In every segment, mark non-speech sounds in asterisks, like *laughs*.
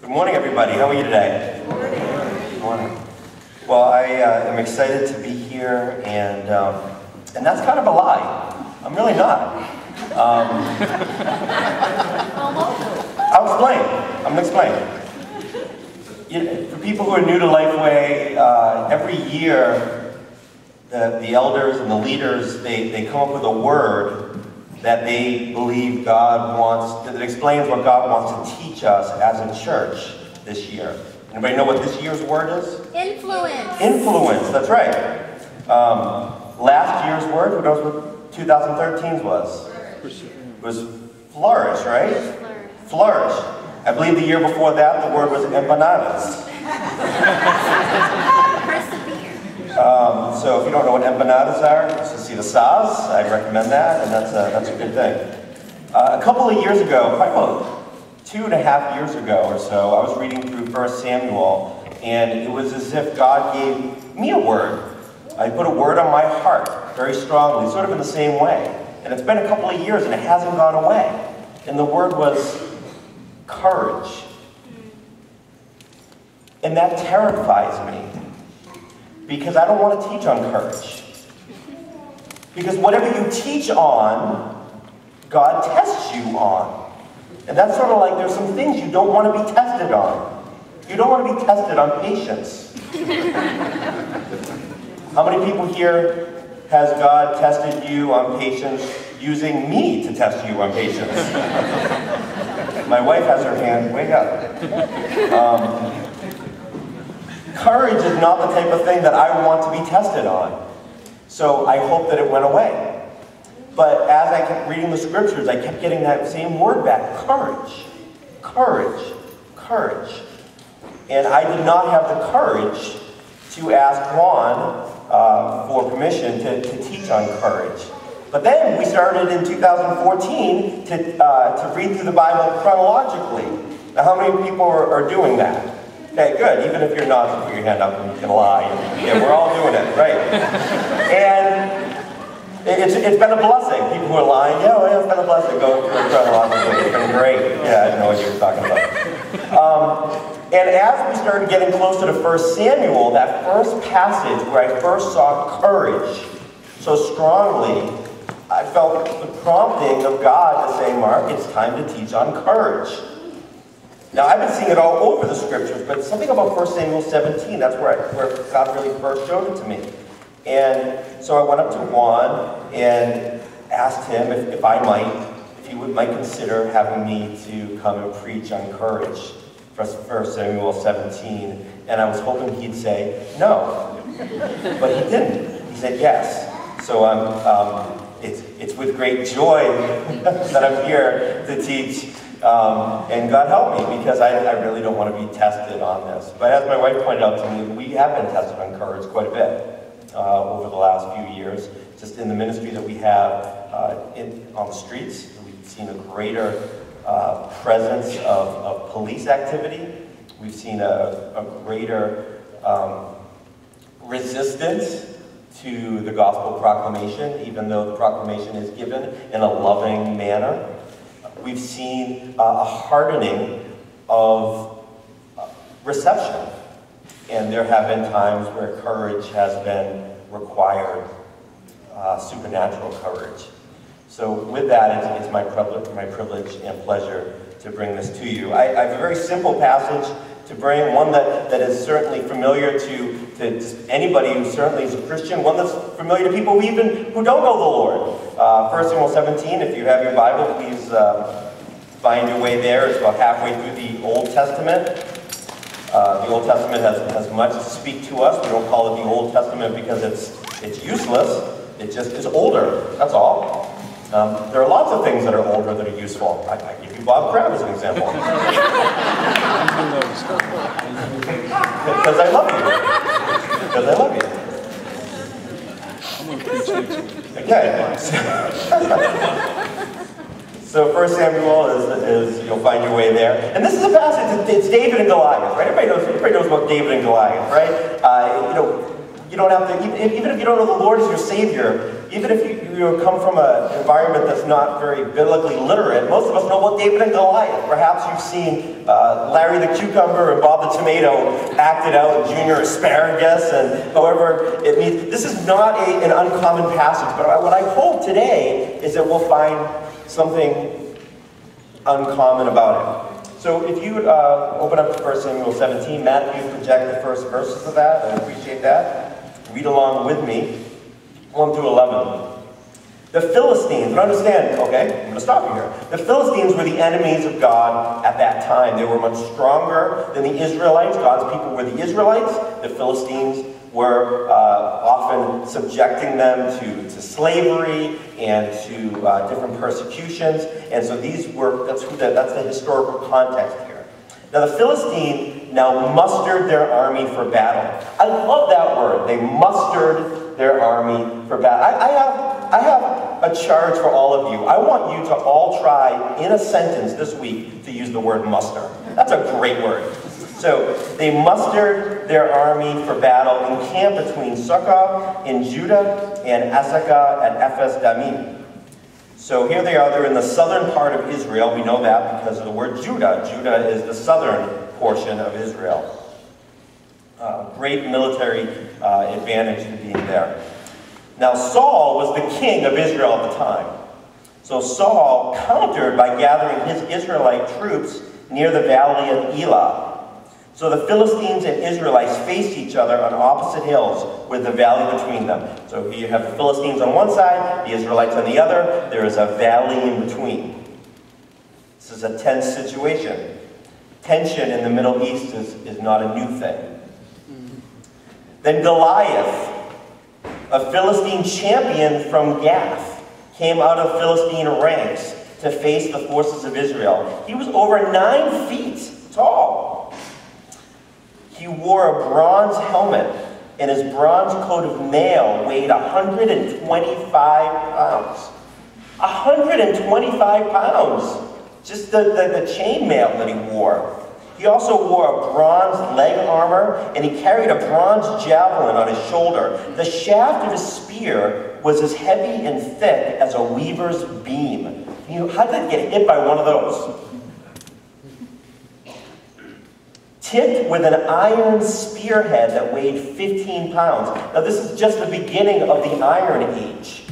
Good morning, everybody. How are you today? Good morning. Well, I uh, am excited to be here, and um, and that's kind of a lie. I'm really not. Um, *laughs* I'll explain. I'm gonna explain. You for people who are new to Lifeway, uh, every year the, the elders and the leaders they, they come up with a word that they believe God wants, that explains what God wants to teach us as a church this year. Anybody know what this year's word is? Influence. Influence, that's right. Um, last year's word, who knows what 2013's was? Was flourish, right? Flourish. I believe the year before that, the word was empanadas. *laughs* Um, so if you don't know what empanadas are, just to see the sauce, I recommend that, and that's a, that's a good thing. Uh, a couple of years ago, probably two and a half years ago or so, I was reading through 1 Samuel, and it was as if God gave me a word. I put a word on my heart very strongly, sort of in the same way. And it's been a couple of years and it hasn't gone away. And the word was courage. And that terrifies me because I don't want to teach on courage. Because whatever you teach on, God tests you on. And that's sort of like there's some things you don't want to be tested on. You don't want to be tested on patience. *laughs* How many people here has God tested you on patience using me to test you on patience? *laughs* My wife has her hand way up. Um, courage is not the type of thing that I want to be tested on. So I hope that it went away. But as I kept reading the scriptures, I kept getting that same word back courage, courage, courage. And I did not have the courage to ask Juan uh, for permission to, to teach on courage. But then we started in 2014 to, uh, to read through the Bible chronologically. Now, how many people are, are doing that? Okay, good. Even if you're not, put your hand up and you can lie. Yeah, we're all doing it, right? And it's, it's been a blessing. People who are lying, yeah, well, it's been a blessing. Go through chronologically. It's been great. Yeah, I didn't know what you were talking about. Um, and as we started getting closer to 1 Samuel, that first passage where I first saw courage so strongly, I felt the prompting of God to say, Mark, it's time to teach on courage. Now, I've been seeing it all over the scriptures, but something about 1 Samuel 17, that's where, I, where God really first showed it to me. And so I went up to Juan and asked him if, if I might, if he would, might consider having me to come and preach on courage. 1 Samuel 17, and I was hoping he'd say no, but he didn't. He said yes. So um, um, it's, it's with great joy *laughs* that I'm here to teach, um, and God help me because I, I really don't want to be tested on this. But as my wife pointed out to me, we have been tested on courage quite a bit uh, over the last few years, just in the ministry that we have uh, in, on the streets. We've seen a greater uh, presence of, of, police activity. We've seen a, a greater um, resistance to the gospel proclamation, even though the proclamation is given in a loving manner. We've seen uh, a hardening of uh, reception. And there have been times where courage has been required, uh, supernatural courage. So with that, it's, it's my, privilege, my privilege and pleasure to bring this to you. I, I, have a very simple passage to bring, one that, that is certainly familiar to, to anybody who certainly is a Christian, one that's familiar to people even who don't know the Lord. Uh, 1 Samuel 17, if you have your Bible, please uh, find your way there. It's about halfway through the Old Testament. Uh, the Old Testament has, has much to speak to us. We don't call it the Old Testament because it's, it's useless. It just is older, that's all. Um, there are lots of things that are older that are useful. I, I give you Bob Crab as an example. *laughs* Because I love you. Because I love you. Okay. *laughs* so First Samuel is, is, you'll find your way there. And this is a passage, it's David and Goliath, right? Everybody knows, everybody knows about David and Goliath, right? Uh, you know, you don't have to, even, even if you don't know the Lord as your Savior, even if you, you come from an environment that's not very biblically literate, most of us know about David and Goliath. Perhaps you've seen uh, Larry the Cucumber and Bob the Tomato acted out in Junior Asparagus, and however it means. This is not a, an uncommon passage, but what I hope today is that we'll find something uncommon about it. So if you uh, open up to 1 Samuel 17, Matthew project the first verses of that, I appreciate that. Read along with me, 1 through 11. The Philistines, but understand, okay, I'm going to stop you here. The Philistines were the enemies of God at that time. They were much stronger than the Israelites. God's people were the Israelites. The Philistines were uh, often subjecting them to, to slavery and to uh, different persecutions. And so these were, that's, the, that's the historical context here. Now the Philistine now mustered their army for battle. I love that word. They mustered their army for battle. I, I, have, I have a charge for all of you. I want you to all try in a sentence this week to use the word muster. That's a great word. So they mustered their army for battle in camp between Succoth in Judah and Azekah at Ephes Damim. So here they are, they're in the southern part of Israel. We know that because of the word Judah. Judah is the southern portion of Israel. Uh, great military uh, advantage to being there. Now Saul was the king of Israel at the time. So Saul countered by gathering his Israelite troops near the valley of Elah so the Philistines and Israelites faced each other on opposite hills with the valley between them. So you have the Philistines on one side, the Israelites on the other. There is a valley in between. This is a tense situation. Tension in the Middle East is, is not a new thing. Then Goliath, a Philistine champion from Gath, came out of Philistine ranks to face the forces of Israel. He was over nine feet tall. He wore a bronze helmet, and his bronze coat of mail weighed 125 pounds. 125 pounds! Just the, the, the chain mail that he wore. He also wore a bronze leg armor, and he carried a bronze javelin on his shoulder. The shaft of his spear was as heavy and thick as a weaver's beam. You know, how did it get hit by one of those? tipped with an iron spearhead that weighed 15 pounds. Now, this is just the beginning of the Iron Age.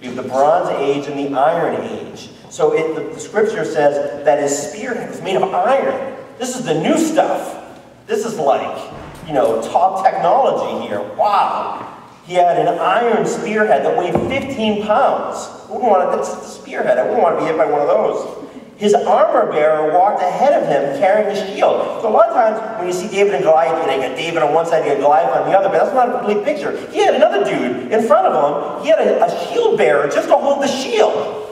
We have the Bronze Age and the Iron Age. So it, the, the scripture says that his spearhead was made of iron. This is the new stuff. This is like, you know, top technology here. Wow. He had an iron spearhead that weighed 15 pounds. Who wouldn't want to, that's the spearhead. I wouldn't want to be hit by one of those. His armor bearer walked ahead of him carrying a shield. So a lot of times when you see David and Goliath, you got David on one side, you got Goliath on the other, but that's not a complete picture. He had another dude in front of him. He had a, a shield bearer just to hold the shield.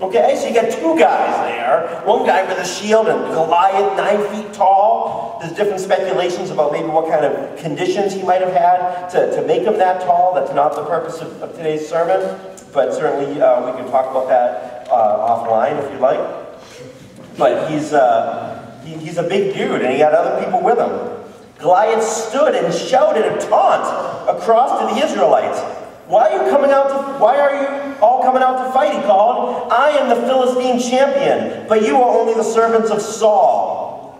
Okay, so you got two guys there. One guy with a shield and Goliath, nine feet tall. There's different speculations about maybe what kind of conditions he might have had to, to make him that tall. That's not the purpose of, of today's sermon, but certainly uh, we can talk about that uh, offline if you like. But he's, uh, he, he's a big dude, and he had other people with him. Goliath stood and shouted a taunt across to the Israelites. Why are you coming out to, why are you all coming out to fight? He called. I am the Philistine champion, but you are only the servants of Saul.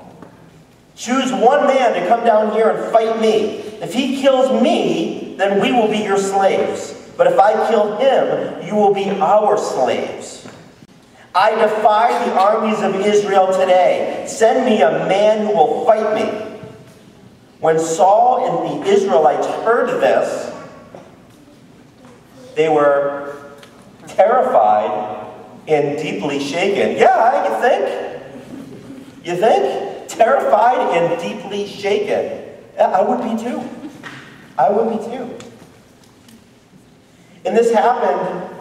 Choose one man to come down here and fight me. If he kills me, then we will be your slaves. But if I kill him, you will be our slaves. I defy the armies of Israel today. Send me a man who will fight me. When Saul and the Israelites heard this, they were terrified and deeply shaken. Yeah, you think? You think? Terrified and deeply shaken. I would be too. I would be too. And this happened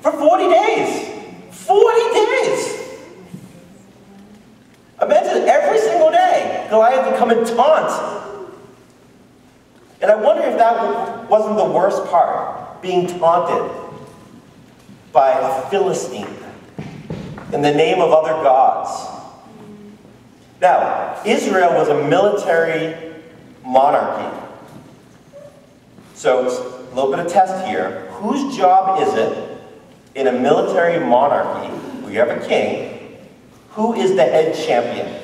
for 40 days. 40 days. Imagine every single day Goliath would come and taunt. And I wonder if that wasn't the worst part, being taunted by a Philistine in the name of other gods. Now, Israel was a military monarchy. So a little bit of test here. Whose job is it in a military monarchy where you have a king? Who is the head champion?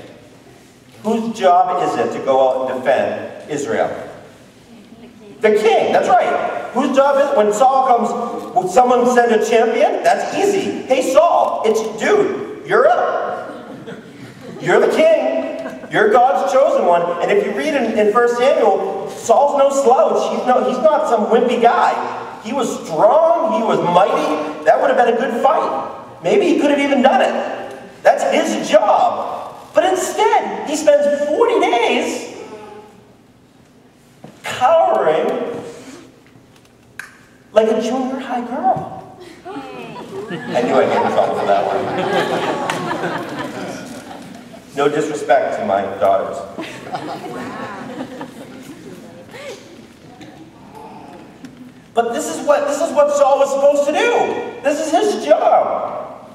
Whose job is it to go out and defend Israel? The king, that's right. Whose job is it? When Saul comes, will someone send a champion? That's easy. Hey Saul, it's dude, you're up. You're the king. You're God's chosen one. And if you read in, in 1 Samuel, Saul's no slouch. He's, no, he's not some wimpy guy. He was strong. He was mighty. That would have been a good fight. Maybe he could have even done it. That's his job. But instead, he spends 40 days cowering like a junior high girl. I knew I'd get in trouble for that one. No disrespect to my daughters. But this is what this is what Saul was supposed to do. This is his job.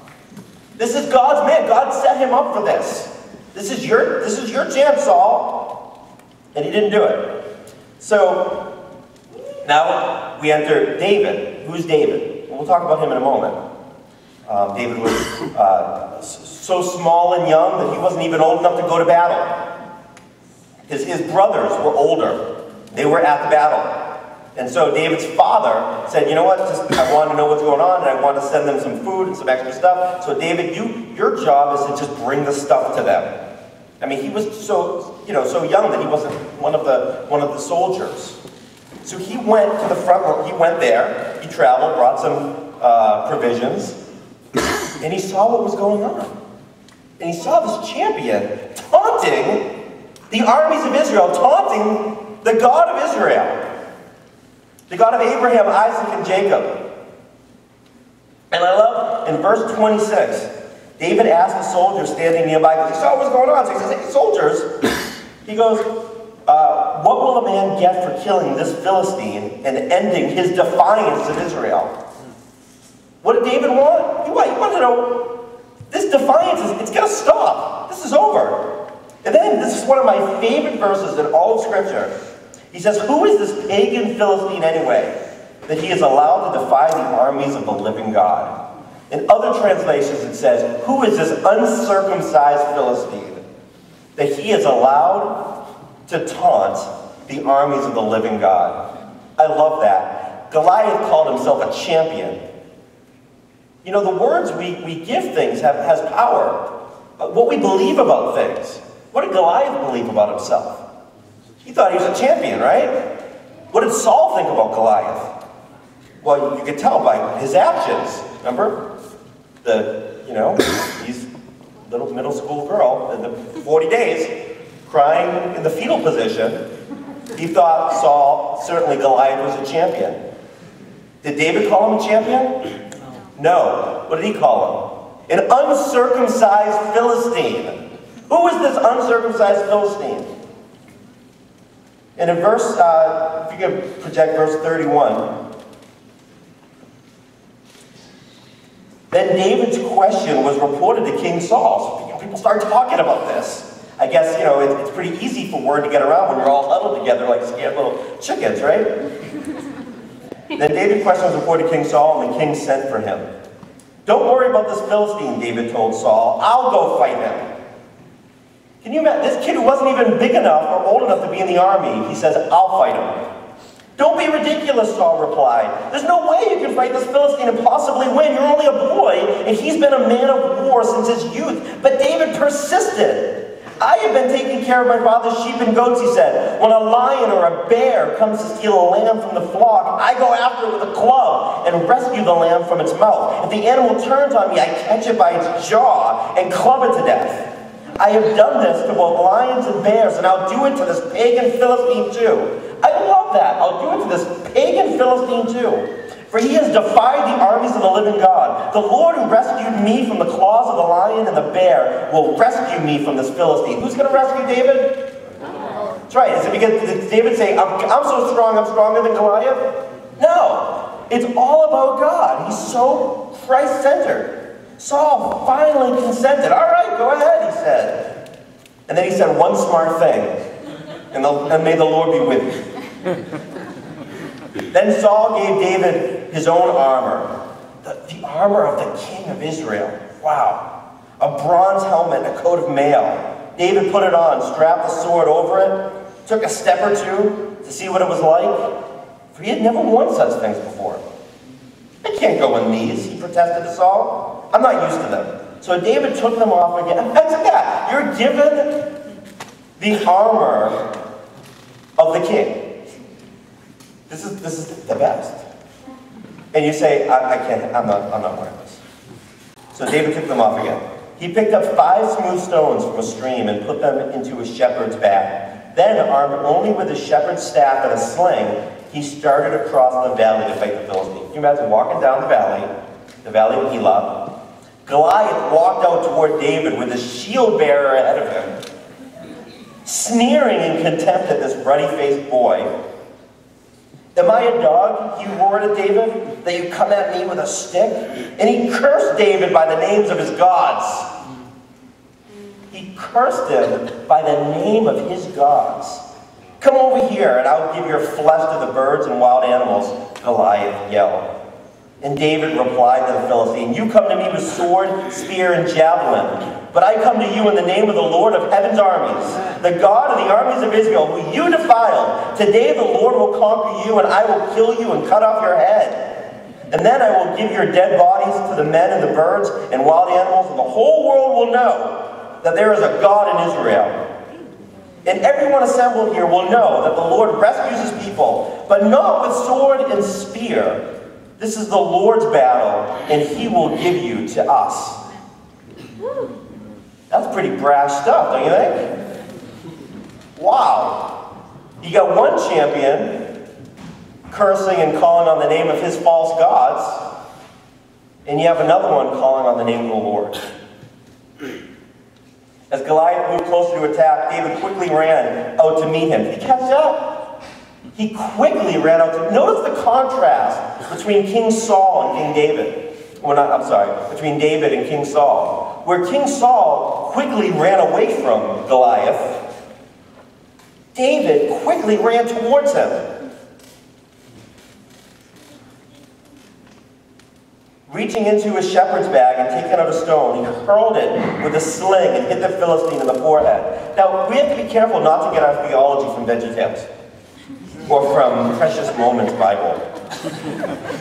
This is God's man. God set him up for this. This is your this is your chance, Saul. And he didn't do it. So now we enter David. Who's David? We'll talk about him in a moment. Um, David was uh, so small and young that he wasn't even old enough to go to battle. His, his brothers were older. They were at the battle. And so David's father said, you know what, just, I want to know what's going on, and I want to send them some food and some extra stuff. So David, you, your job is to just bring the stuff to them. I mean, he was so, you know, so young that he wasn't one of the, one of the soldiers. So he went to the front, he went there, he traveled, brought some uh, provisions, and he saw what was going on. And he saw this champion taunting the armies of Israel, taunting the God of Israel, the God of Abraham, Isaac, and Jacob. And I love in verse 26, David asked the soldiers standing nearby, because he saw what was going on. So he says, Hey, soldiers, he goes, uh, What will a man get for killing this Philistine and ending his defiance of Israel? What did David want? He, wanted to know, this defiance, is, it's going to stop. This is over. And then, this is one of my favorite verses in all of Scripture. He says, Who is this pagan Philistine anyway, that he is allowed to defy the armies of the living God? In other translations, it says, Who is this uncircumcised Philistine, that he is allowed to taunt the armies of the living God? I love that. Goliath called himself a champion. You know, the words we, we give things have, has power. But what we believe about things. What did Goliath believe about himself? He thought he was a champion, right? What did Saul think about Goliath? Well, you could tell by his actions. Remember? The, you know, *coughs* he's little middle school girl in the 40 days crying in the fetal position. He thought Saul, certainly Goliath was a champion. Did David call him a champion? No. What did he call him? An uncircumcised Philistine. Who is this uncircumcised Philistine? And in verse, uh, if you could project verse 31, then David's question was reported to King Saul. So people start talking about this. I guess, you know, it's pretty easy for word to get around when you're all huddled together like scared little chickens, right? *laughs* Then David questioned the report to King Saul, and the king sent for him. Don't worry about this Philistine, David told Saul. I'll go fight him. Can you imagine? This kid who wasn't even big enough or old enough to be in the army, he says, I'll fight him. Don't be ridiculous, Saul replied. There's no way you can fight this Philistine and possibly win. You're only a boy, and he's been a man of war since his youth. But David persisted. I have been taking care of my father's sheep and goats, he said. When a lion or a bear comes to steal a lamb from the flock, I go after it with a club and rescue the lamb from its mouth. If the animal turns on me, I catch it by its jaw and club it to death. I have done this to both lions and bears, and I'll do it to this pagan Philistine too. I love that. I'll do it to this pagan Philistine too. For he has defied the armies of the living God. The Lord who rescued me from the claws of the lion and the bear will rescue me from this Philistine. Who's going to rescue David? That's right. Is it because David saying, I'm, I'm so strong, I'm stronger than Goliath? No. It's all about God. He's so Christ-centered. Saul finally consented. All right, go ahead, he said. And then he said one smart thing. And, the, and may the Lord be with you. *laughs* Then Saul gave David his own armor, the, the armor of the king of Israel. Wow. A bronze helmet a coat of mail. David put it on, strapped the sword over it, took a step or two to see what it was like, for he had never worn such things before. I can't go in these, he protested to Saul. I'm not used to them. So David took them off again. *laughs* Imagine that. You're given the armor of the king. This is, this is the best. And you say, I, I can't, I'm not, I'm not wearing this. So David took them off again. He picked up five smooth stones from a stream and put them into a shepherd's bag. Then, armed only with a shepherd's staff and a sling, he started across the valley to fight the Philistine. Can you imagine walking down the valley, the valley of Elah? Goliath walked out toward David with a shield bearer ahead of him, sneering in contempt at this ruddy-faced boy. Am I a dog, he roared at David, that you come at me with a stick? And he cursed David by the names of his gods. He cursed him by the name of his gods. Come over here, and I'll give your flesh to the birds and wild animals, Goliath yelled. And David replied to the Philistine, You come to me with sword, spear, and javelin, but I come to you in the name of the Lord of heaven's armies, the God of the armies of Israel, who you defiled. Today the Lord will conquer you, and I will kill you and cut off your head. And then I will give your dead bodies to the men and the birds and wild animals, and the whole world will know that there is a God in Israel. And everyone assembled here will know that the Lord rescues his people, but not with sword and spear. This is the Lord's battle, and he will give you to us. That's pretty brash stuff, don't you think? Wow. You got one champion cursing and calling on the name of his false gods, and you have another one calling on the name of the Lord. As Goliath moved closer to attack, David quickly ran out to meet him. Did he catch up? He quickly ran out to... Notice the contrast between King Saul and King David. Well, not, I'm sorry, between David and King Saul. Where King Saul quickly ran away from Goliath, David quickly ran towards him. Reaching into his shepherd's bag and taking out a stone, he hurled it with a sling and hit the Philistine in the forehead. Now, we have to be careful not to get our theology from VeggieTales or from Precious Moments Bible.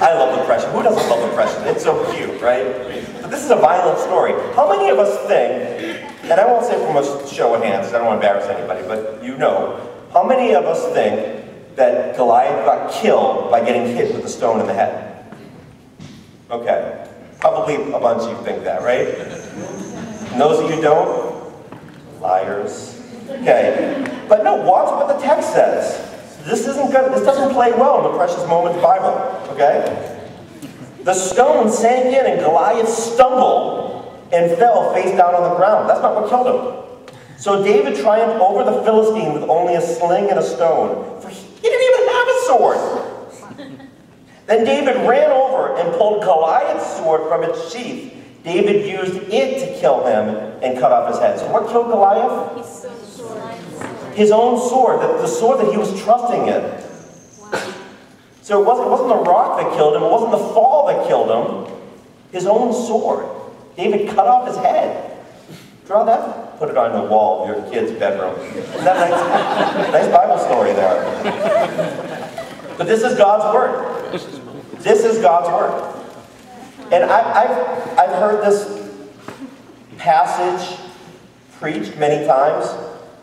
I love the Precious. Who doesn't love the Precious? It's so cute, right? But this is a violent story. How many of us think, and I won't say from a show of hands, I don't want to embarrass anybody, but you know, how many of us think that Goliath got killed by getting hit with a stone in the head? Okay. Probably a bunch of you think that, right? And those of you don't, liars. Okay. But no, watch what the text says. This isn't good. This doesn't play well in the Precious Moments Bible. Okay? The stone sank in and Goliath stumbled and fell face down on the ground. That's not what killed him. So David triumphed over the Philistine with only a sling and a stone. For he didn't even have a sword. Then David ran over and pulled Goliath's sword from its sheath. David used it to kill him and cut off his head. So what killed Goliath? His own sword, the, the sword that he was trusting in. So it wasn't, it wasn't the rock that killed him, it wasn't the fall that killed him. His own sword. David cut off his head. Draw that, put it on the wall of your kid's bedroom. Isn't that nice? nice Bible story there. But this is God's word. This is God's word. And I, have I've heard this passage preached many times.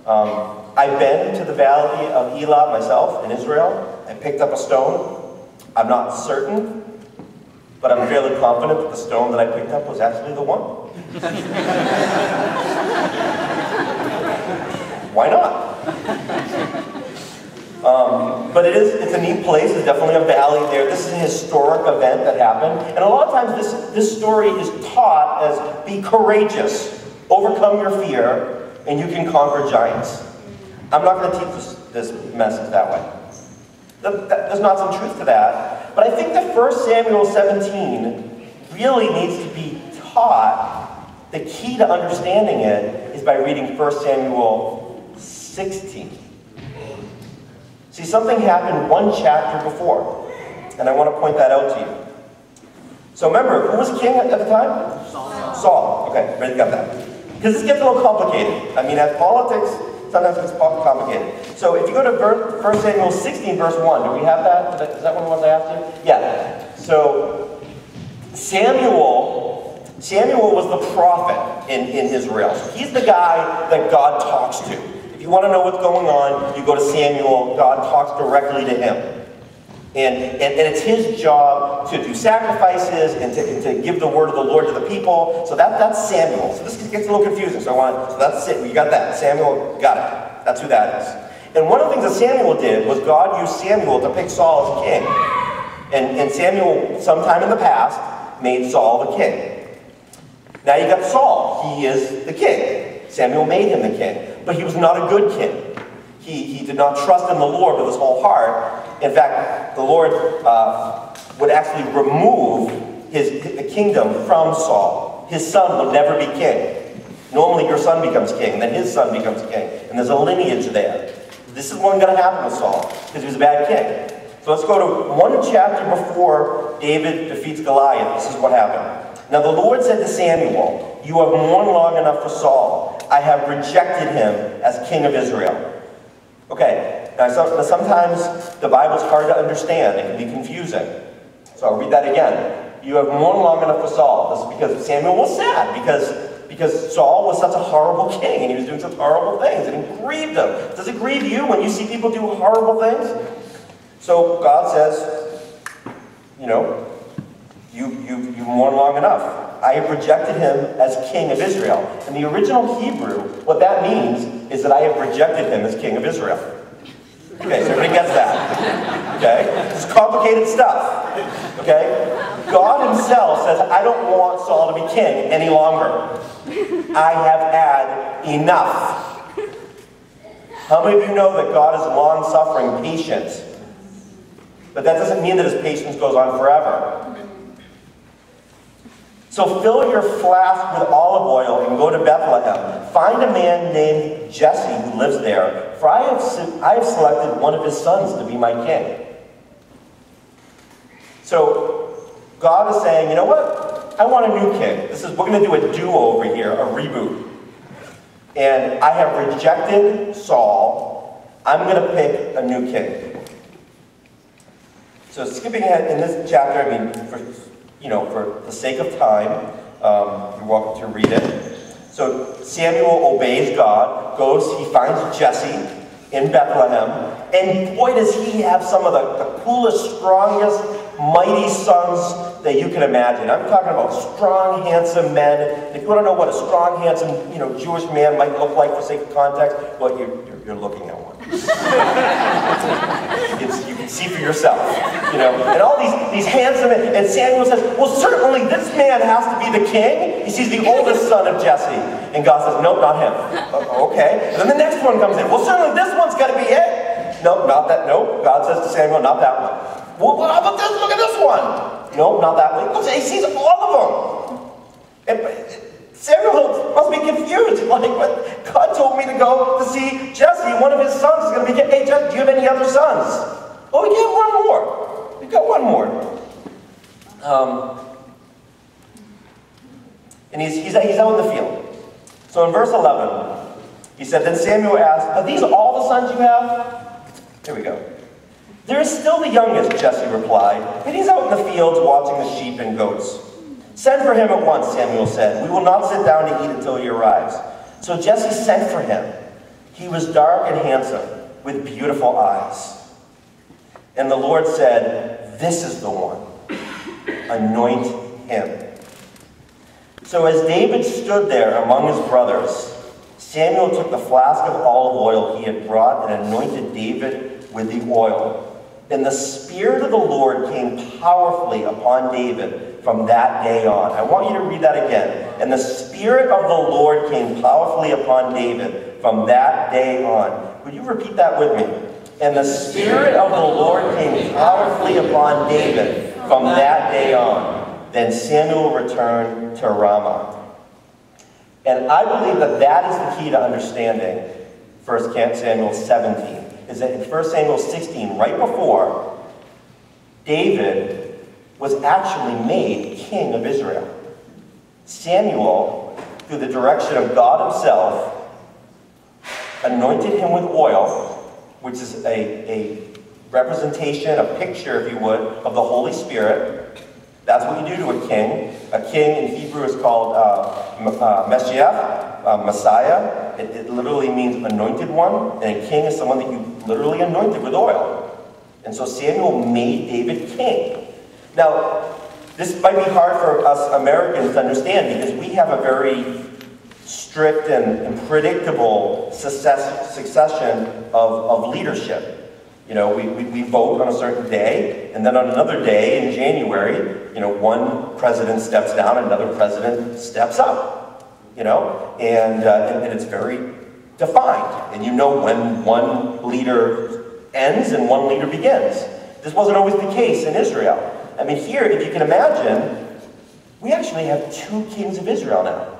Um, I've been to the valley of Elah myself in Israel. I picked up a stone. I'm not certain, but I'm fairly confident that the stone that I picked up was actually the one. *laughs* Why not? Um, but it is, it's a neat place. It's definitely a valley there. This is a historic event that happened. And a lot of times this, this story is taught as be courageous, overcome your fear, and you can conquer giants. I'm not going to teach this, this message that way. There's not some truth to that. But I think that 1 Samuel 17 really needs to be taught. The key to understanding it is by reading 1 Samuel 16. See, something happened one chapter before. And I want to point that out to you. So remember, who was king at the time? Saul. Saul. Okay, ready, to got that. Because this gets a little complicated. I mean, as politics, sometimes it's complicated. So if you go to 1 Samuel 16, verse 1, do we have that? Is that one of the ones I asked you? Yeah. So Samuel, Samuel was the prophet in, in Israel. So he's the guy that God talks to. If you want to know what's going on, you go to Samuel. God talks directly to him. And, and, and, it's his job to do sacrifices and to, and to, give the word of the Lord to the people. So that, that's Samuel. So this gets a little confusing. So I want so that's it. You got that. Samuel got it. That's who that is. And one of the things that Samuel did was God used Samuel to pick Saul as king. And, and Samuel, sometime in the past, made Saul the king. Now you got Saul. He is the king. Samuel made him the king. But he was not a good king. He, he did not trust in the Lord with his whole heart. In fact, the Lord uh, would actually remove his, the kingdom from Saul. His son would never be king. Normally your son becomes king, then his son becomes king. And there's a lineage there. This is what going to happen with Saul, because he was a bad king. So let's go to one chapter before David defeats Goliath. This is what happened. Now the Lord said to Samuel, You have mourned long enough for Saul. I have rejected him as king of Israel. Okay, now sometimes the Bible's hard to understand. It can be confusing. So I'll read that again. You have mourned long enough for Saul. This is because Samuel was sad, because, because Saul was such a horrible king, and he was doing such horrible things, and it grieved him. Does it grieve you when you see people do horrible things? So God says, you know, you, you, you mourn long enough. I have rejected him as king of Israel. In the original Hebrew, what that means is that I have rejected him as king of Israel. Okay, so everybody gets that. Okay? Is complicated stuff. Okay? God himself says, I don't want Saul to be king any longer. I have had enough. How many of you know that God is long-suffering, patient? But that doesn't mean that his patience goes on forever. So fill your flask with olive oil and go to Bethlehem. Find a man named Jesse who lives there, for I have, I have selected one of his sons to be my king. So God is saying, you know what? I want a new king. This is we're going to do a do-over here, a reboot. And I have rejected Saul. I'm going to pick a new king. So skipping ahead in this chapter, I mean, for you know, for the sake of time, um, you're welcome to read it. So Samuel obeys God, goes, he finds Jesse in Bethlehem, and boy does he have some of the, the coolest, strongest, mighty sons that you can imagine. I'm talking about strong, handsome men. If you want to know what a strong, handsome, you know, Jewish man might look like for sake of context, well, you're, you're, you're looking at *laughs* one. you can see for yourself, you know. And all these, these handsome men, and Samuel says, well, certainly this man has to be the king. He sees the oldest son of Jesse. And God says, nope, not him. Uh, okay. And then the next one comes in. Well, certainly this one's got to be it. Nope, not that. Nope. God says to Samuel, not that one. Well, how about this? Look at this one. Nope, not that one. He sees all of them. And, Samuel must be confused. *laughs* Like, but God told me to go to see Jesse. One of his sons is going to be. Hey, Jesse, do you have any other sons? Oh, we got one more. We got one more. Um, and he's, he's, he's out in the field. So in verse 11, he said, Then Samuel asked, Are these all the sons you have? Here we go. There is still the youngest, Jesse replied, and he's out in the fields watching the sheep and goats. Send for him at once, Samuel said. We will not sit down to eat until he arrives. So Jesse sent for him. He was dark and handsome, with beautiful eyes. And the Lord said, This is the one. Anoint him. So as David stood there among his brothers, Samuel took the flask of olive oil he had brought and anointed David with the oil. And the Spirit of the Lord came powerfully upon David from that day on. I want you to read that again. And the Spirit of the Lord came powerfully upon David from that day on. Would you repeat that with me? And the Spirit of the Lord came powerfully upon David from that day on. Then Samuel returned to Ramah. And I believe that that is the key to understanding 1 Samuel 17 is that in 1 Samuel 16, right before, David was actually made king of Israel. Samuel, through the direction of God himself, anointed him with oil, which is a, a representation, a picture, if you would, of the Holy Spirit. That's what you do to a king. A king in Hebrew is called uh, uh, Messiah, uh, Messiah. It, it literally means anointed one, and a king is someone that you literally anointed with oil. And so Samuel made David king. Now, this might be hard for us Americans to understand because we have a very strict and, and predictable success, succession of, of leadership. You know, we, we, we, vote on a certain day, and then on another day in January, you know, one president steps down, another president steps up. You know, and, uh, and, and it's very defined, and you know when one leader ends and one leader begins. This wasn't always the case in Israel. I mean, here, if you can imagine, we actually have two kings of Israel now.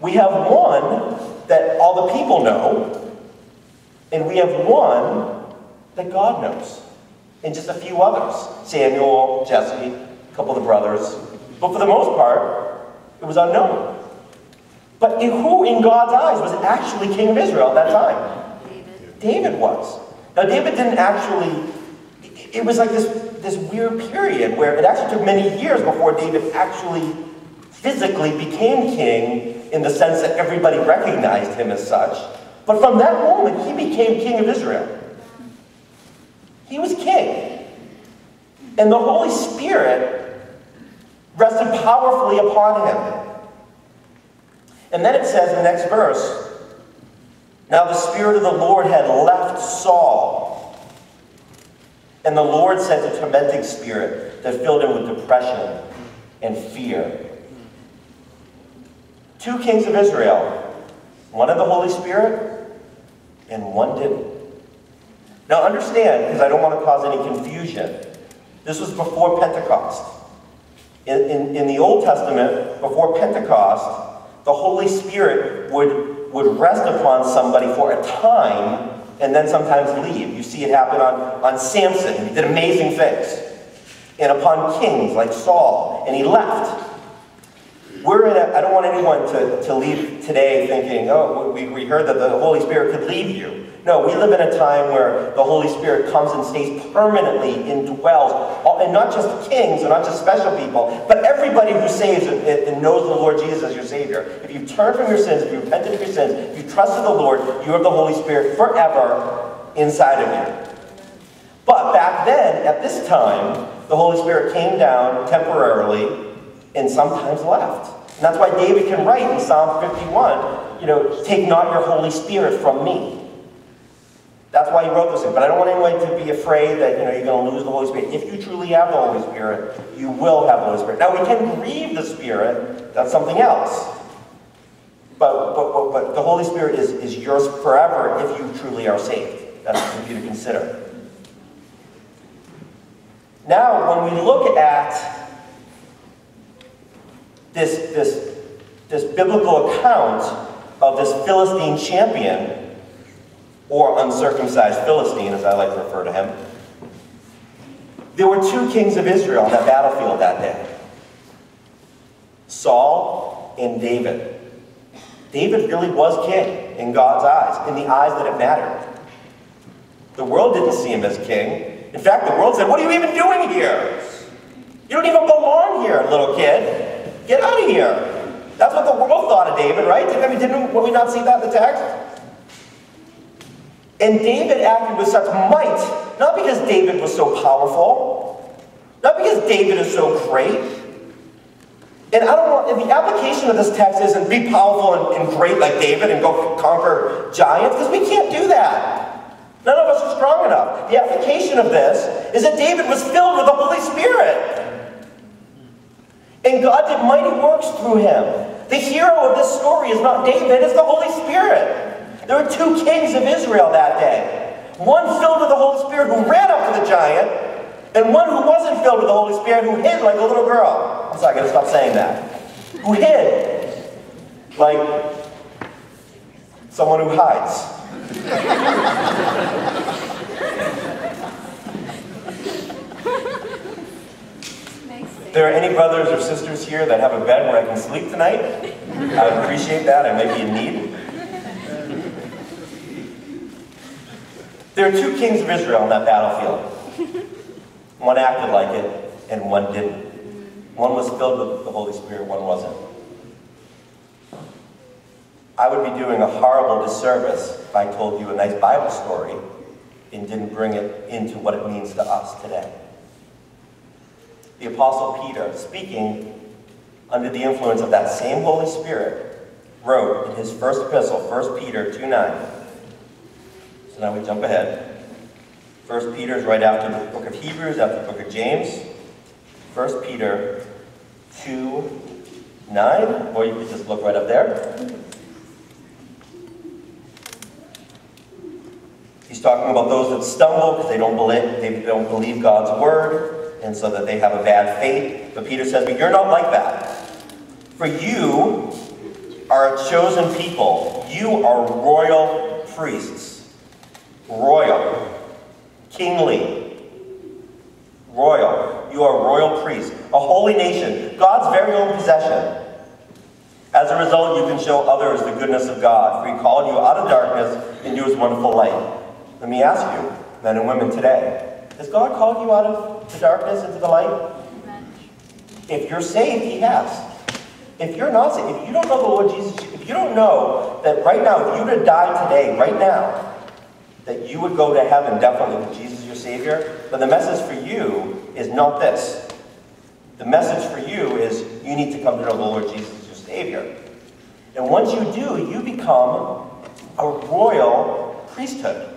We have one that all the people know, and we have one that God knows, and just a few others Samuel, Jesse, a couple of the brothers. But for the most part, it was unknown. But who in God's eyes was actually king of Israel at that time? David. David was. Now, David didn't actually, it was like this, this weird period where it actually took many years before David actually physically became king in the sense that everybody recognized him as such. But from that moment, he became king of Israel. He was king. And the Holy Spirit rested powerfully upon him. And then it says in the next verse, Now the Spirit of the Lord had left Saul, and the Lord sent a tormenting spirit that filled him with depression and fear. Two kings of Israel, one of the Holy Spirit, and one didn't. Now understand, because I don't want to cause any confusion, this was before Pentecost. In, in, in, the Old Testament, before Pentecost, the Holy Spirit would, would rest upon somebody for a time and then sometimes leave. You see it happen on, on Samson. He did amazing things. And upon kings like Saul, and he left. We're in a, I don't want anyone to, to leave today thinking, oh, we, we heard that the Holy Spirit could leave you. No, we live in a time where the Holy Spirit comes and stays permanently, indwells, and not just kings and not just special people, but everybody who saves and knows the Lord Jesus as your Savior. If you turn from your sins, if you repented of your sins, if you trusted the Lord, you have the Holy Spirit forever inside of you. But back then, at this time, the Holy Spirit came down temporarily and sometimes left. And that's why David can write in Psalm 51, you know, take not your Holy Spirit from me. That's why he wrote this thing. But I don't want anyone to be afraid that you know you're going to lose the Holy Spirit. If you truly have the Holy Spirit, you will have the Holy Spirit. Now we can grieve the Spirit. That's something else. But, but, but, but the Holy Spirit is, is yours forever if you truly are saved. That's something for you to consider. Now, when we look at this, this, this biblical account of this Philistine champion or uncircumcised Philistine, as I like to refer to him. There were two kings of Israel on that battlefield that day Saul and David. David really was king in God's eyes, in the eyes that it mattered. The world didn't see him as king. In fact, the world said, What are you even doing here? You don't even belong here, little kid. Get out of here. That's what the world thought of David, right? I mean, didn't we not see that in the text? And David acted with such might, not because David was so powerful, not because David is so great. And I don't want, the application of this text isn't be powerful and, and great like David and go conquer giants, because we can't do that. None of us are strong enough. The application of this is that David was filled with the Holy Spirit. And God did mighty works through him. The hero of this story is not David, it's the Holy Spirit. There were two kings of Israel that day. One filled with the Holy Spirit who ran up to the giant, and one who wasn't filled with the Holy Spirit who hid like a little girl. I'm sorry, I gotta stop saying that. Who hid like someone who hides. If there are any brothers or sisters here that have a bed where I can sleep tonight, I would appreciate that. I may be in need. There are two kings of Israel on that battlefield. *laughs* One acted like it, and one didn't. One was filled with the Holy Spirit, one wasn't. I would be doing a horrible disservice if I told you a nice Bible story and didn't bring it into what it means to us today. The Apostle Peter, speaking under the influence of that same Holy Spirit, wrote in his first epistle, 1 Peter 2 9. So now we jump ahead. 1 Peter is right after the book of Hebrews, after the book of James. 1 Peter 2 9, or you could just look right up there. He's talking about those that stumble because they don't believe they don't believe God's word, and so that they have a bad faith. But Peter says, "But you're not like that. For you are a chosen people. You are royal priests, royal, kingly, royal. You are royal priests, a holy nation, God's very own possession." As a result, you can show others the goodness of God, for He called you out of darkness into His wonderful light. Let me ask you, men and women today, has God called you out of the darkness into the light? If you're saved, He has. If you're not saved, if you don't know the Lord Jesus, if you don't know that right now, if you were to die today, right now, that you would go to heaven definitely with Jesus your Savior, But the message for you is not this. The message for you is you need to come to know the Lord Jesus your Savior. And once you do, you become a royal priesthood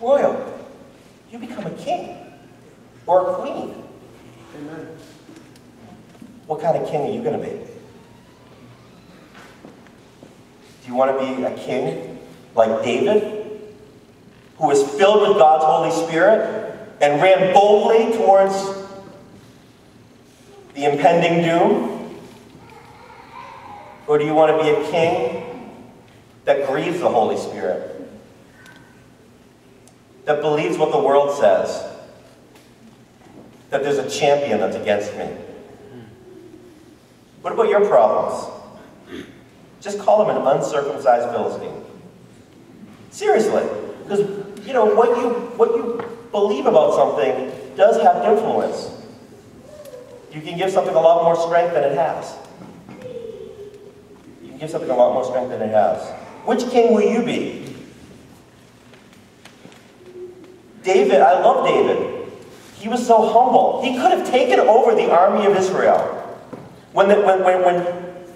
royal. You become a king or a queen. Amen. What kind of king are you going to be? Do you want to be a king like David, who was filled with God's Holy Spirit and ran boldly towards the impending doom? Or do you want to be a king that grieves the Holy Spirit? that believes what the world says, that there's a champion that's against me. What about your problems? Just call him an uncircumcised Philistine. Seriously, because you know what you what you believe about something does have influence. You can give something a lot more strength than it has. You can give something a lot more strength than it has. Which king will you be? David, I love David. He was so humble. He could have taken over the army of Israel. When, the, when, when, when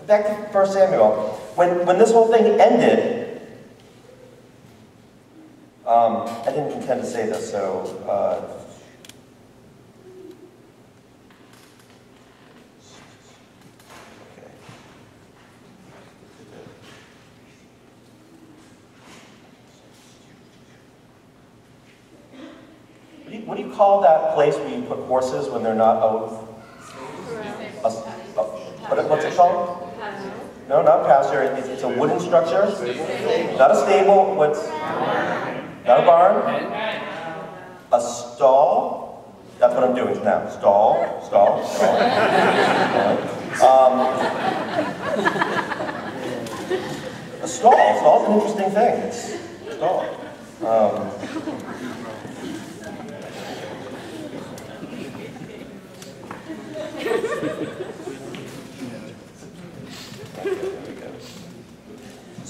back to 1 Samuel, when, when this whole thing ended, um, I didn't intend to say this, so uh, what do you call that place where you put horses when they're not out? A, a, what, what's it called? No, not pasture. It's, it's, a wooden structure. Not a stable. What's? Not a barn. A stall. That's what I'm doing now. Stall, stall, stall. um, a stall. Stall's an interesting thing. It's stall. Um,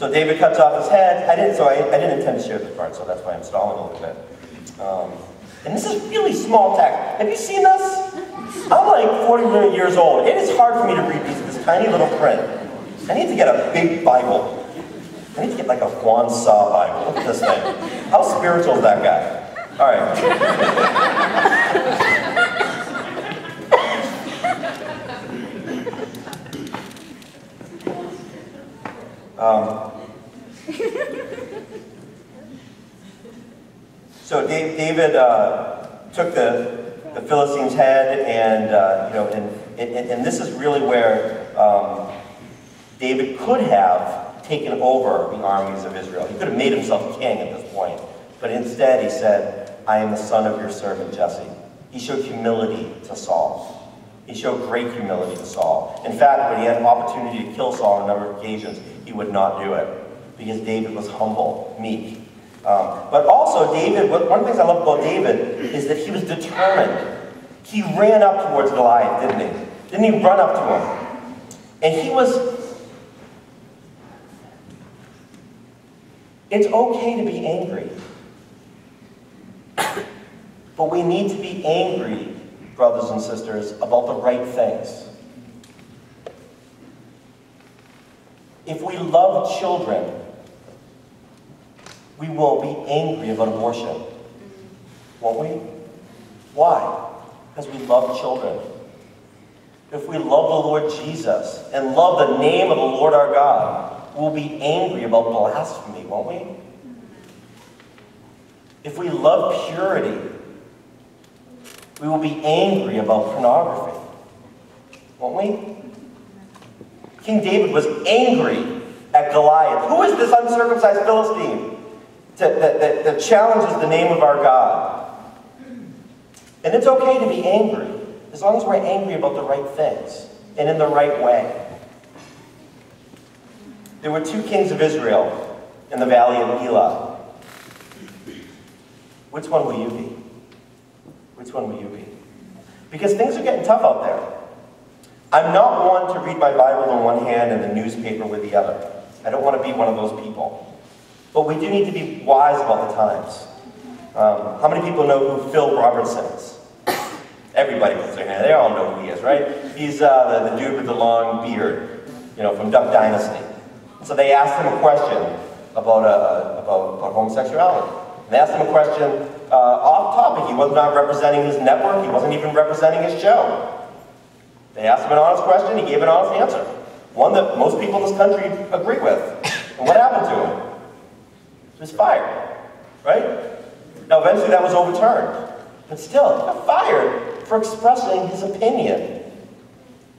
So David cuts off his head. I didn't, so I, didn't intend to share this part, so that's why I'm stalling a little bit. Um, and this is really small text. Have you seen this? I'm like 40 million years old. It is hard for me to read these, this tiny little print. I need to get a big Bible. I need to get like a Juan Saw Bible. Look at this thing. How spiritual is that guy? All right. *laughs* Um, so Dave, David uh, took the, the Philistine's head, and uh, you know, and, and, and, this is really where um, David could have taken over the armies of Israel. He could have made himself king at this point, but instead he said, "I am the son of your servant Jesse." He showed humility to Saul. He showed great humility to Saul. In fact, when he had an opportunity to kill Saul on a number of occasions, he would not do it because David was humble, meek. Um, but also, David, one of the things I love about David is that he was determined. He ran up towards Goliath, didn't he? Didn't he run up to him? And he was. It's okay to be angry. But we need to be angry, brothers and sisters, about the right things. If we love children, we will be angry about abortion. Won't we? Why? Because we love children. If we love the Lord Jesus and love the name of the Lord our God, we'll be angry about blasphemy, won't we? If we love purity, we will be angry about pornography, won't we? King David was angry at Goliath. Who is this uncircumcised Philistine that, that, that challenges the name of our God? And it's okay to be angry as long as we're angry about the right things and in the right way. There were two kings of Israel in the valley of Elah. Which one will you be? Which one will you be? Because things are getting tough out there. I'm not one to read my Bible in one hand and the newspaper with the other. I don't want to be one of those people. But we do need to be wise about the times. Um, how many people know who Phil Robertson is? Everybody puts their hand. They all know who he is, right? He's uh, the, the dude with the long beard, you know, from Duck Dynasty. So they asked him a question about, uh, about, about homosexuality. And they asked him a question uh, off topic. He was not representing his network. He wasn't even representing his show. They asked him an honest question, he gave an honest answer. One that most people in this country agree with. And what happened to him? Was fired, right? Now eventually that was overturned. But still, he got fired for expressing his opinion.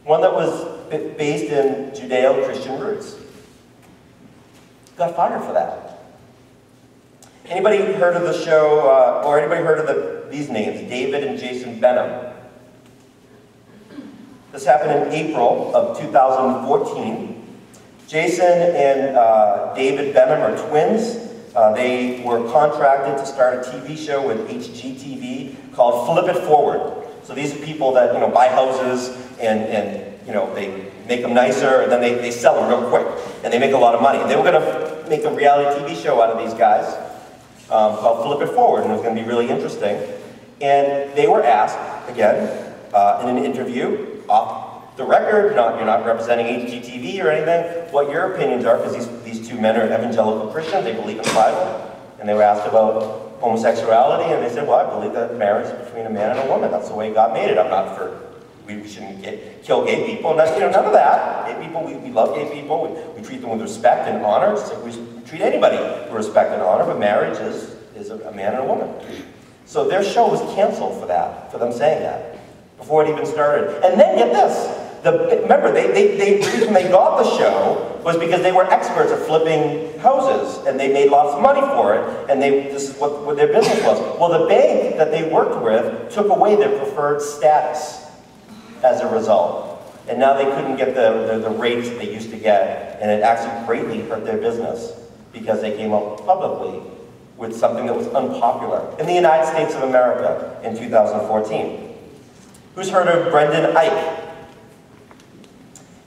One that was based in Judeo-Christian roots. Got fired for that. Anybody heard of the show, uh, or anybody heard of the, these names, David and Jason Benham? This happened in April of 2014. Jason and uh, David Benham are twins. Uh, they were contracted to start a TV show with HGTV called Flip It Forward. So these are people that you know buy houses and, and you know they make them nicer and then they, they sell them real quick and they make a lot of money. They were going to make a reality TV show out of these guys um, called Flip It Forward and it was going to be really interesting. And they were asked, again, uh, in an interview, off the record, not, you're not representing HGTV or anything, what your opinions are, because these, these two men are evangelical Christians, they believe in the Bible, and they were asked about homosexuality, and they said, well, I believe that marriage is between a man and a woman. That's the way God made it. I'm not for, we, shouldn't get, kill gay people, not, you know, none of that. Gay people, we, we love gay people, we, we treat them with respect and honor, just like we treat anybody with respect and honor, but marriage is, is a, a man and a woman. So their show was canceled for that, for them saying that before it even started. And then get this. The, remember, they, they, they, the reason they got the show was because they were experts at flipping houses, and they made lots of money for it, and they, this is what, what their business was. Well, the bank that they worked with took away their preferred status as a result. And now they couldn't get the, the, the rates they used to get, and it actually greatly hurt their business because they came out publicly with something that was unpopular in the United States of America in 2014. Who's heard of Brendan Eich?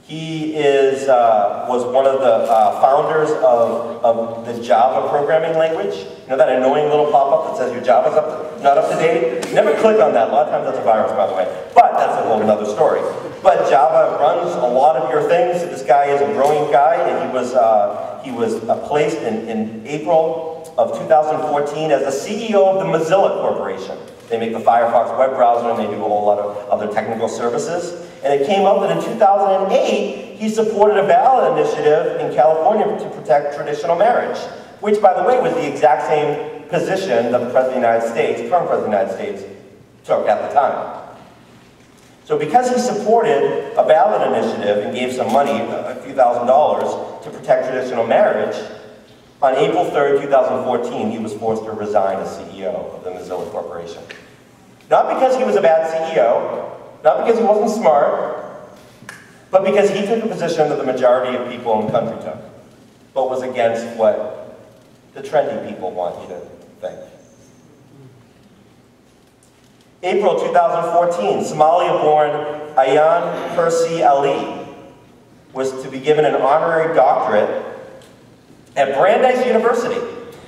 He is, uh, was one of the uh, founders of, of the Java programming language. You know that annoying little pop-up that says your Java's up, not up to date? Never click on that. A lot of times that's a virus, by the way. But that's a whole other story. But Java runs a lot of your things. This guy is a brilliant guy, and he was, uh, he was uh, placed in, in April of 2014 as the CEO of the Mozilla Corporation. They make the Firefox web browser and they do a whole lot of other technical services. And it came out that in 2008, he supported a ballot initiative in California to protect traditional marriage, which, by the way, was the exact same position the President of the United States, current President of the United States, took at the time. So because he supported a ballot initiative and gave some money, a few thousand dollars, to protect traditional marriage, on April 3rd, 2014, he was forced to resign as CEO of the Mozilla Corporation. Not because he was a bad CEO, Not because he wasn't smart, but because he took a position that the majority of people in the country took, but was against what the trendy people want you to think. April 2014, Somalia-born Ayaan Hirsi Ali was to be given an honorary doctorate at Brandeis University.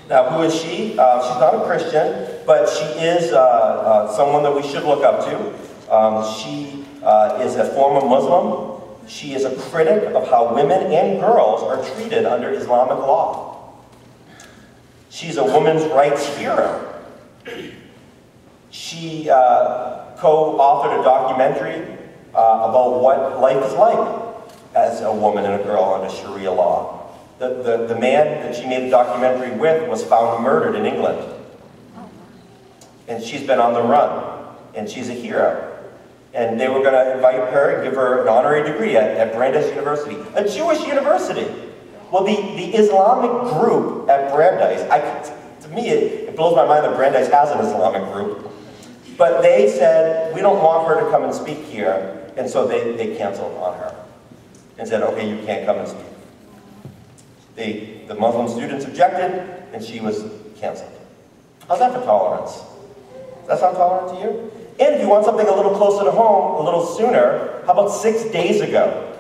Now, who is she? Uh, she's not a Christian, but she is uh, uh, someone that we should look up to. Um, she uh, is a former Muslim. She is a critic of how women and girls are treated under Islamic law. She's a women's rights hero. She uh, co-authored a documentary uh, about what life is like as a woman and a girl under Sharia law. The, the, the man that she made the documentary with was found murdered in England. And she's been on the run, and she's a hero. And they were going to invite her and give her an honorary degree at, at Brandeis University, a Jewish university. Well, the, the Islamic group at Brandeis, I, to me, it, it blows my mind that Brandeis has an Islamic group. But they said, we don't want her to come and speak here, and so they, they canceled on her and said, okay, you can't come and speak. They, the Muslim students objected, and she was canceled. How's that for tolerance? Does that sound tolerant to you? And if you want something a little closer to home, a little sooner, how about six days ago?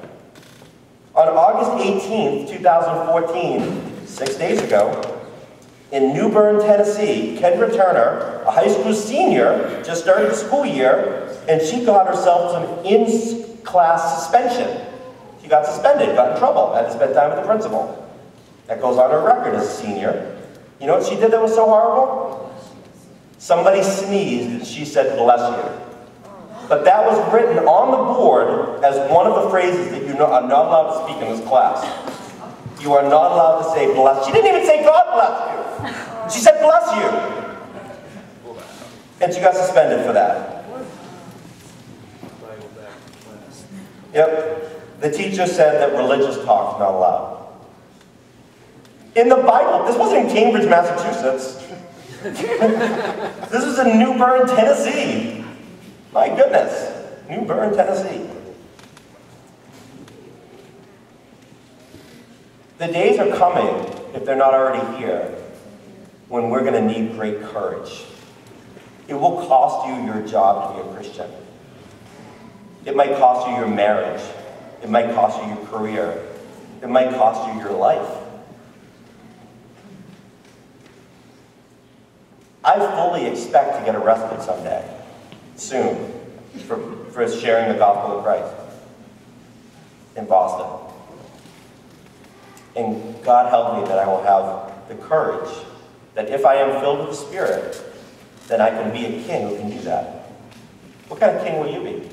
On August 18th, 2014, six days ago, in New Bern, Tennessee, Kendra Turner, a high school senior, just started the school year, and she got herself some in-class suspension. She got suspended, got in trouble, had to spend time with the principal. That goes on her record as a senior. You know what she did that was so horrible? Somebody sneezed and she said, bless you. But that was written on the board as one of the phrases that you are not allowed to speak in this class. You are not allowed to say bless. She didn't even say God bless you. She said bless you. And she got suspended for that. Yep. The teacher said that religious talk is not allowed. In the Bible, this wasn't in Cambridge, Massachusetts. *laughs* this is in New Bern, Tennessee. My goodness, New Bern, Tennessee. The days are coming, if they're not already here, when we're going to need great courage. It will cost you your job to be a Christian. It might cost you your marriage. It might cost you your career. It might cost you your life. Expect to get arrested someday, soon, for, for sharing the gospel of Christ in Boston. And God help me that I will have the courage that if I am filled with the Spirit, then I can be a king who can do that. What kind of king will you be?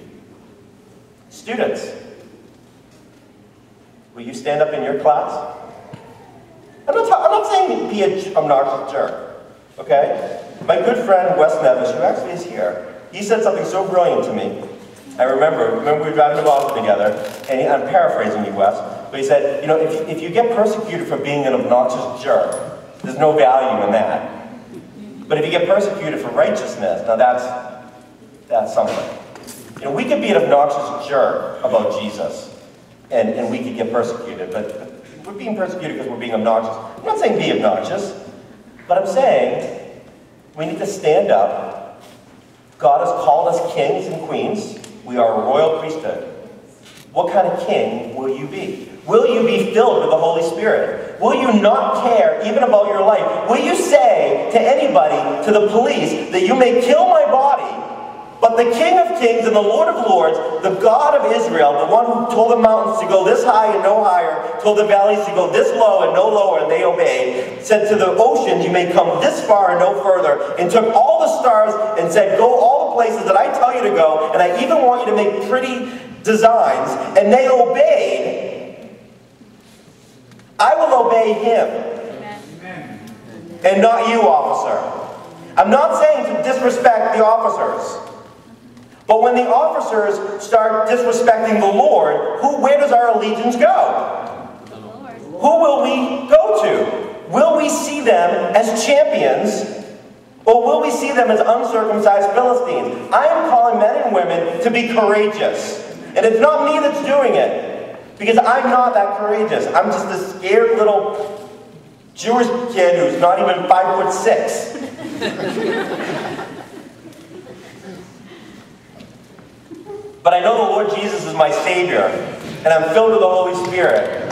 Students, will you stand up in your class? I'm not, I'm not saying be a obnoxious jerk. Okay? My good friend Wes Nevis, who actually is here, he said something so brilliant to me. I remember, remember we were driving to Boston together, and he, I'm paraphrasing you, Wes, but he said, you know, if you, if you get persecuted for being an obnoxious jerk, there's no value in that. But if you get persecuted for righteousness, now that's, that's something. You know, we could be an obnoxious jerk about Jesus, and, and we could get persecuted, but we're being persecuted because we're being obnoxious. I'm not saying be obnoxious, but I'm saying we need to stand up. God has called us kings and queens. We are a royal priesthood. What kind of king will you be? Will you be filled with the Holy Spirit? Will you not care even about your life? Will you say to anybody, to the police, that you may kill my body, but the King of Kings and the Lord of Lords, the God of Israel, the one who told the mountains to go this high and no higher, told the valleys to go this low and no lower, and they obeyed, said to the oceans, you may come this far and no further, and took all the stars and said, go all the places that I tell you to go, and I even want you to make pretty designs, and they obeyed, I will obey him. And not you, officer. I'm not saying to disrespect the officers. But when the officers start disrespecting the Lord, who, where does our allegiance go? Who will we go to? Will we see them as champions, Or will we see them as uncircumcised Philistines? I am calling men and women to be courageous. And it's not me that's doing it. Because I'm not that courageous. I'm just a scared little Jewish kid who's not even five foot six. *laughs* but I know the Lord Jesus is my Savior, and I'm filled with the Holy Spirit.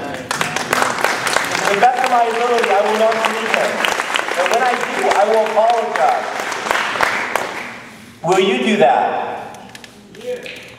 The best of my ability, I will not grieve Him. And when I do, I will apologize. Will you do that?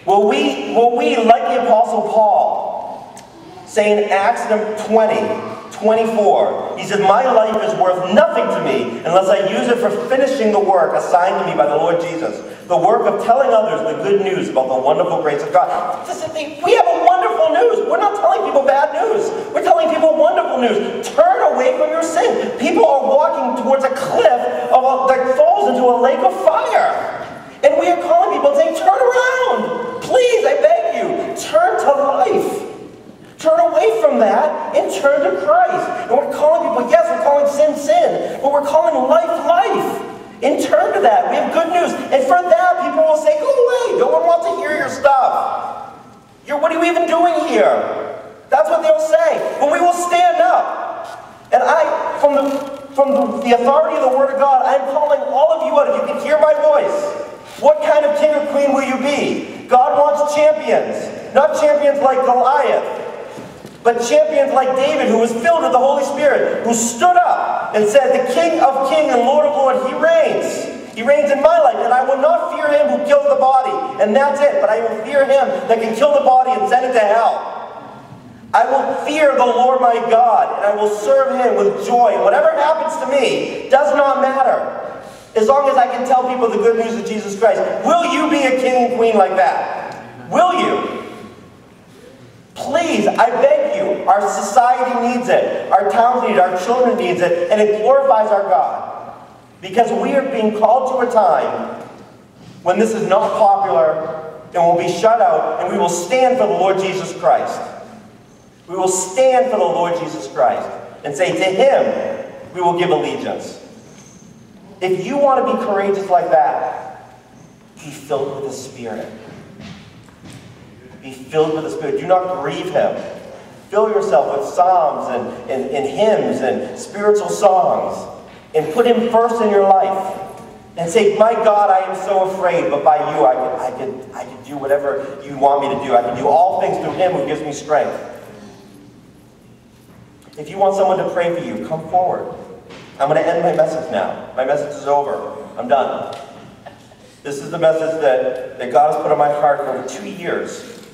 Will we, will we, like the Apostle Paul, say in Acts 20, 24. He says, My life is worth nothing to me unless I use it for finishing the work assigned to me by the Lord Jesus. The work of telling others the good news about the wonderful grace of God. We have a wonderful news. We're not telling people bad news. We're telling people wonderful news. Turn away from your sin. People are walking towards a cliff of a, that falls into a lake of fire. And we are calling people saying, Turn around. Please, I beg you, turn to life. Turn away from that and turn to Christ. And we're calling people, yes, we're calling sin, sin, but we're calling life, life. And turn that. We have good news. And for that, people will say, go away. No one wants to hear your stuff. You're, what are you even doing here? That's what they'll say. But we will stand up. And I, from the, from the, authority of the Word of God, I'm calling all of you out. If you can hear my voice, what kind of king or queen will you be? God wants champions. Not champions like Goliath but champions like David, who was filled with the Holy Spirit, who stood up and said, The King of Kings and Lord of Lords, He reigns. He reigns in my life, and I will not fear him who kills the body, and that's it. But I will fear him that can kill the body and send it to hell. I will fear the Lord my God, and I will serve him with joy. Whatever happens to me does not matter. As long as I can tell people the good news of Jesus Christ. Will you be a king and queen like that? Will you? Please, I beg you, our society needs it, our towns need it, our children needs it, and it glorifies our God. Because we are being called to a time when this is not popular and will be shut out, and we will stand for the Lord Jesus Christ. We will stand for the Lord Jesus Christ and say, To Him we will give allegiance. If you want to be courageous like that, be filled with the Spirit. Be filled with the Spirit. Do not grieve Him. Fill yourself with psalms and, and, and hymns and spiritual songs. And put Him first in your life. And say, My God, I am so afraid, but by you I can, I can, I can do whatever you want me to do. I can do all things through Him who gives me strength. If you want someone to pray for you, come forward. I'm going to end my message now. My message is over. I'm done. This is the message that, that God has put on my heart for over two years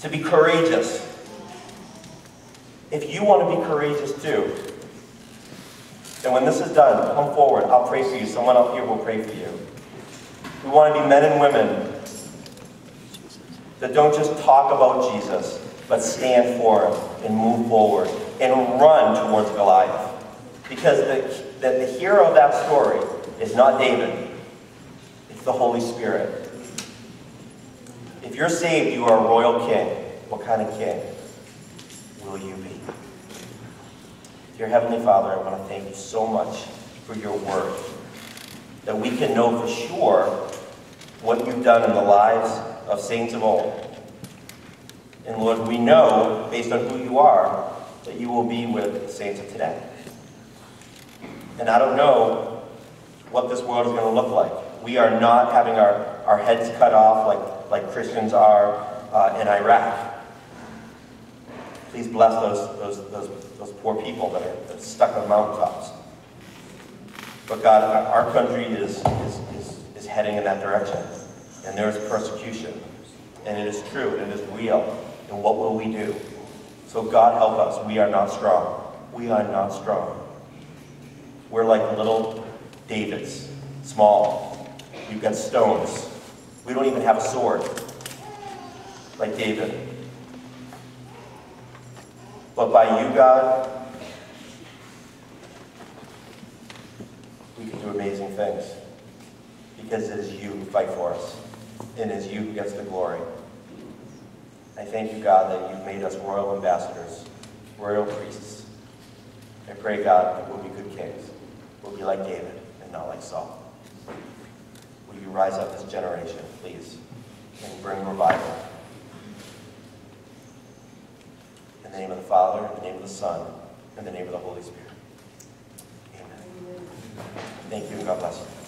to be courageous. If you want to be courageous too, then when this is done, come forward. I'll pray for you. Someone up here will pray for you. We want to be men and women that don't just talk about Jesus, but stand for him and move forward and run towards Goliath. Because the, the, the hero of that story is not David, it's the Holy Spirit. If you're saved, you are a royal king. What kind of king will you be? Dear Heavenly Father, I want to thank you so much for your word. That we can know for sure what you've done in the lives of saints of old. And Lord, we know, based on who you are, that you will be with the saints of today. And I don't know what this world is going to look like. We are not having our, our heads cut off like like Christians are uh, in Iraq. Please bless those, those, those, those poor people that are, that are stuck on mountaintops. But God, our country is, is, is, is heading in that direction. And there is persecution. And it is true, and it is real. And what will we do? So God help us. We are not strong. We are not strong. We're like little Davids, small. We've got stones. We don't even have a sword like David. But by you, God, we can do amazing things. Because it is you who fight for us. And it is you who gets the glory. I thank you, God, that you've made us royal ambassadors, royal priests. I pray, God, that we'll be good kings. We'll be like David. and not like Saul. Will you rise up this generation, please, and bring revival? In the name of the Father, in the name of the Son, in the name of the Holy Spirit. Amen. Thank you, and God bless you.